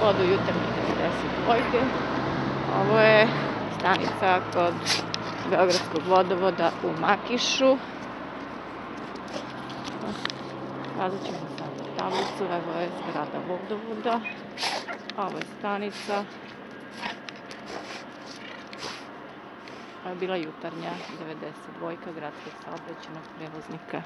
vodu jutarnjih 42. Ovo je stanica kod Beogradskog vodovoda u Makišu. Kazat ćemo sad tablicu, evo je zgrada vodovoda. Ovo je stanica. Ovo je bila jutarnja 92. gradskog saobraćenog prevoznika.